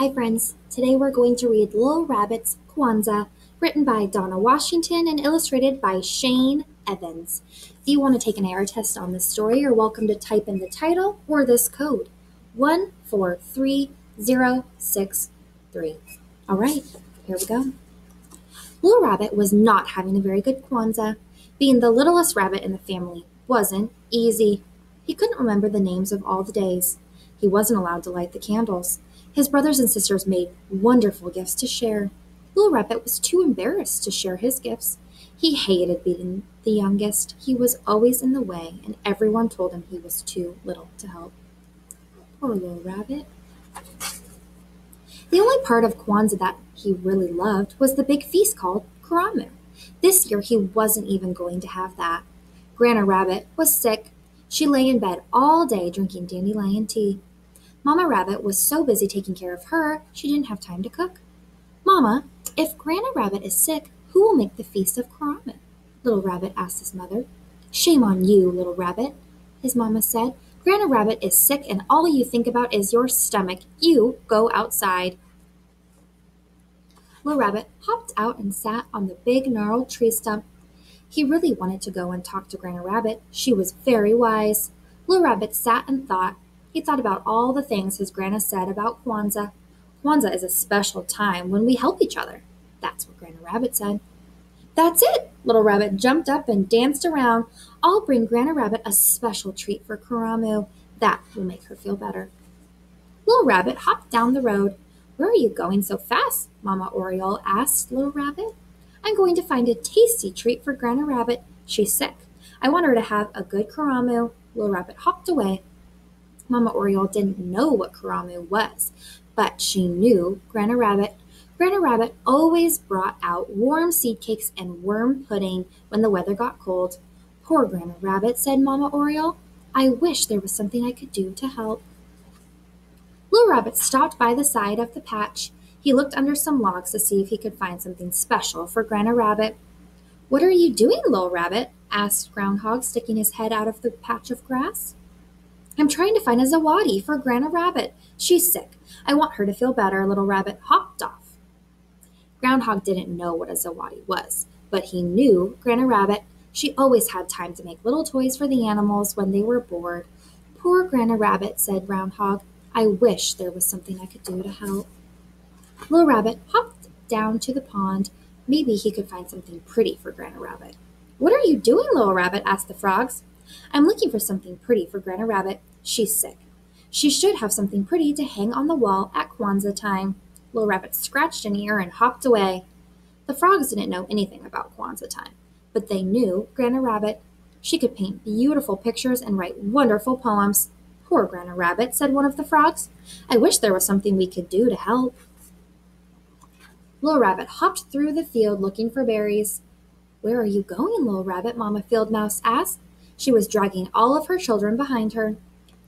Hi, friends. Today we're going to read Little Rabbit's Kwanzaa, written by Donna Washington and illustrated by Shane Evans. If you want to take an AR test on this story, you're welcome to type in the title or this code 143063. All right, here we go. Little Rabbit was not having a very good Kwanzaa. Being the littlest rabbit in the family wasn't easy. He couldn't remember the names of all the days. He wasn't allowed to light the candles. His brothers and sisters made wonderful gifts to share. Little Rabbit was too embarrassed to share his gifts. He hated being the youngest. He was always in the way, and everyone told him he was too little to help. Poor little rabbit. The only part of Kwanzaa that he really loved was the big feast called Karamu. This year he wasn't even going to have that. Grandma Rabbit was sick. She lay in bed all day drinking dandelion tea. Mamma Rabbit was so busy taking care of her, she didn't have time to cook. Mama, if Grandma Rabbit is sick, who will make the feast of Karamu? Little Rabbit asked his mother. Shame on you, Little Rabbit, his mamma said. Grandma Rabbit is sick and all you think about is your stomach. You go outside. Little Rabbit hopped out and sat on the big gnarled tree stump. He really wanted to go and talk to Grandma Rabbit. She was very wise. Little Rabbit sat and thought. He thought about all the things his Grandma said about Kwanzaa. Kwanzaa is a special time when we help each other. That's what Grandma Rabbit said. That's it! Little Rabbit jumped up and danced around. I'll bring Grandma Rabbit a special treat for Karamu. That will make her feel better. Little Rabbit hopped down the road. Where are you going so fast? Mama Oriole asked Little Rabbit. I'm going to find a tasty treat for Grandma Rabbit. She's sick. I want her to have a good Karamu. Little Rabbit hopped away. Mama Oriole didn't know what Karamu was, but she knew Grandma Rabbit. Grandma Rabbit always brought out warm seed cakes and worm pudding when the weather got cold. Poor Grandma Rabbit, said Mama Oriole. I wish there was something I could do to help. Little Rabbit stopped by the side of the patch. He looked under some logs to see if he could find something special for Grandma Rabbit. What are you doing, Little Rabbit? asked Groundhog, sticking his head out of the patch of grass. I'm trying to find a zawadi for Grandma Rabbit. She's sick. I want her to feel better. Little Rabbit hopped off. Groundhog didn't know what a zawadi was, but he knew Grandma Rabbit. She always had time to make little toys for the animals when they were bored. Poor Grandma Rabbit, said Groundhog. I wish there was something I could do to help. Little Rabbit hopped down to the pond. Maybe he could find something pretty for Grandma Rabbit. What are you doing, Little Rabbit? asked the frogs. I'm looking for something pretty for Grandma Rabbit. She's sick. She should have something pretty to hang on the wall at Kwanzaa time. Little Rabbit scratched an ear and hopped away. The frogs didn't know anything about Kwanzaa time, but they knew Grandma Rabbit. She could paint beautiful pictures and write wonderful poems. Poor Grandma Rabbit, said one of the frogs. I wish there was something we could do to help. Little Rabbit hopped through the field looking for berries. Where are you going, Little Rabbit? Mamma Field Mouse asked. She was dragging all of her children behind her.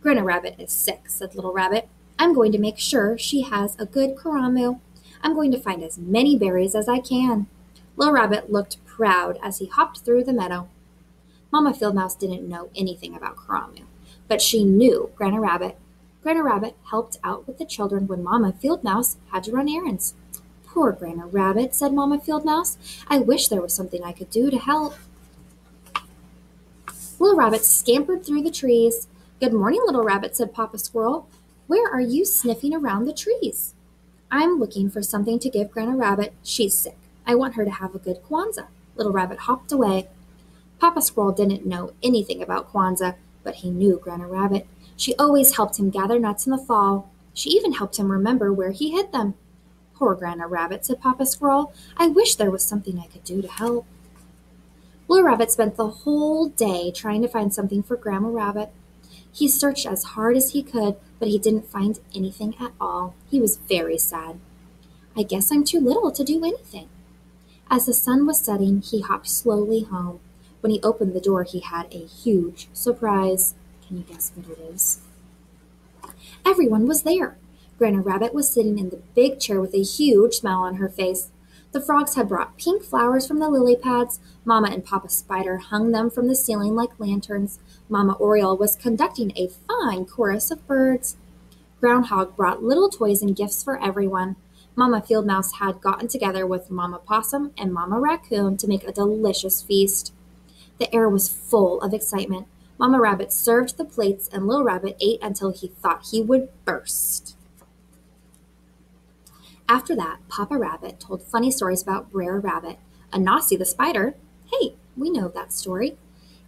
Grandma Rabbit is sick, said Little Rabbit. I'm going to make sure she has a good karamu. I'm going to find as many berries as I can. Little Rabbit looked proud as he hopped through the meadow. Mamma Field Mouse didn't know anything about karamu, but she knew Grandma Rabbit. Grandma Rabbit helped out with the children when Mamma Field Mouse had to run errands. Poor Grandma Rabbit, said Mamma Field Mouse. I wish there was something I could do to help. Little Rabbit scampered through the trees. Good morning, Little Rabbit, said Papa Squirrel. Where are you sniffing around the trees? I'm looking for something to give Grandma Rabbit. She's sick. I want her to have a good Kwanzaa. Little Rabbit hopped away. Papa Squirrel didn't know anything about Kwanzaa, but he knew Grandma Rabbit. She always helped him gather nuts in the fall. She even helped him remember where he hid them. Poor Grandma Rabbit, said Papa Squirrel. I wish there was something I could do to help. Blue Rabbit spent the whole day trying to find something for Grandma Rabbit. He searched as hard as he could, but he didn't find anything at all. He was very sad. I guess I'm too little to do anything. As the sun was setting, he hopped slowly home. When he opened the door, he had a huge surprise. Can you guess what it is? Everyone was there. Grandma Rabbit was sitting in the big chair with a huge smile on her face. The frogs had brought pink flowers from the lily pads. Mama and Papa Spider hung them from the ceiling like lanterns. Mama Oriole was conducting a fine chorus of birds. Groundhog brought little toys and gifts for everyone. Mamma Field Mouse had gotten together with Mamma Possum and Mamma Raccoon to make a delicious feast. The air was full of excitement. Mamma Rabbit served the plates, and Little Rabbit ate until he thought he would burst. After that, Papa Rabbit told funny stories about Brer Rabbit, Anansi the spider. Hey, we know that story.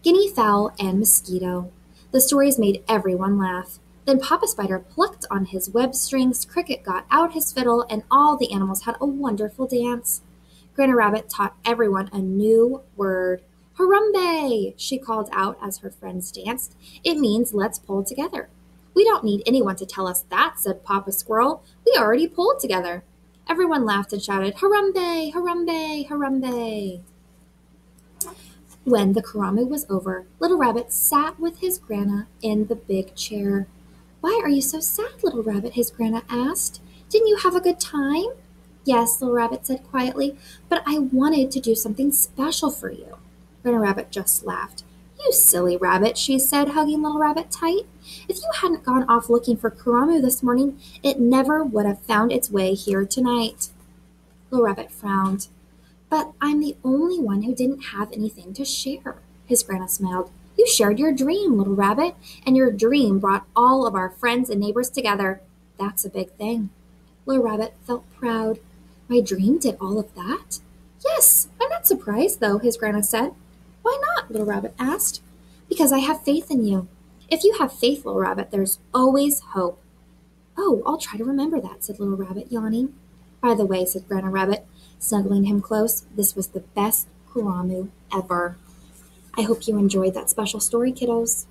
Guinea Fowl and Mosquito. The stories made everyone laugh. Then Papa Spider plucked on his web strings, Cricket got out his fiddle, and all the animals had a wonderful dance. Granny Rabbit taught everyone a new word. Harambee! she called out as her friends danced. It means let's pull together. We don't need anyone to tell us that, said Papa Squirrel. We already pulled together. Everyone laughed and shouted, Harambee! Harambee! Harambee! When the karamu was over, Little Rabbit sat with his grandma in the big chair. Why are you so sad, Little Rabbit? his grandma asked. Didn't you have a good time? Yes, Little Rabbit said quietly, but I wanted to do something special for you. Grandma Rabbit just laughed. You silly rabbit, she said, hugging Little Rabbit tight. If you hadn't gone off looking for Karamu this morning, it never would have found its way here tonight. Little Rabbit frowned. But I'm the only one who didn't have anything to share. His grandma smiled. You shared your dream, little rabbit, and your dream brought all of our friends and neighbors together. That's a big thing. Little Rabbit felt proud. My dream did all of that? Yes, I'm not surprised, though, his grandma said. Little Rabbit asked. Because I have faith in you. If you have faith, Little Rabbit, there's always hope. Oh, I'll try to remember that, said Little Rabbit, yawning. By the way, said Grandma Rabbit, snuggling him close, this was the best Karamu ever. I hope you enjoyed that special story, kiddos.